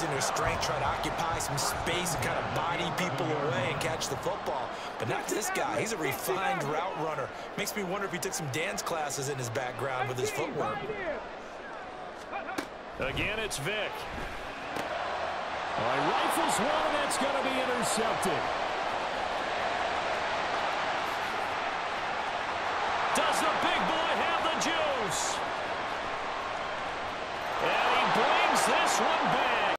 using their strength, try to occupy some space and kind of body people away and catch the football. But not this guy. He's a refined route runner. Makes me wonder if he took some dance classes in his background with his footwork. Again, it's Vic. Right, rifles one, and that's going to be intercepted. Does the big boy have the juice? And he brings this one back.